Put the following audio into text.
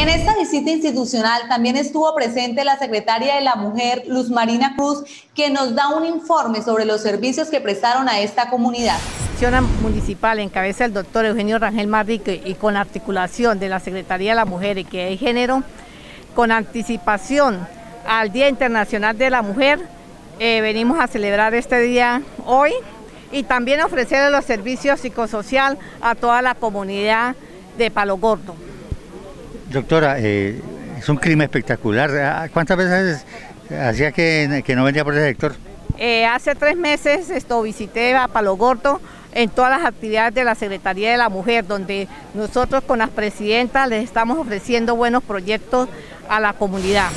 En esta visita institucional también estuvo presente la secretaria de la Mujer, Luz Marina Cruz, que nos da un informe sobre los servicios que prestaron a esta comunidad. La municipal en cabeza del doctor Eugenio Rangel Marrique y con articulación de la Secretaría de la Mujer y que hay género, con anticipación al Día Internacional de la Mujer, eh, venimos a celebrar este día hoy y también ofrecer los servicios psicosocial a toda la comunidad de Palo Gordo. Doctora, eh, es un crimen espectacular. Ah, ¿Cuántas veces hacía que, no venía por ese sector? Eh, hace tres meses esto, visité a Palo Gordo en todas las actividades de la Secretaría de la Mujer, donde nosotros con las presidentas les estamos ofreciendo buenos proyectos a la comunidad.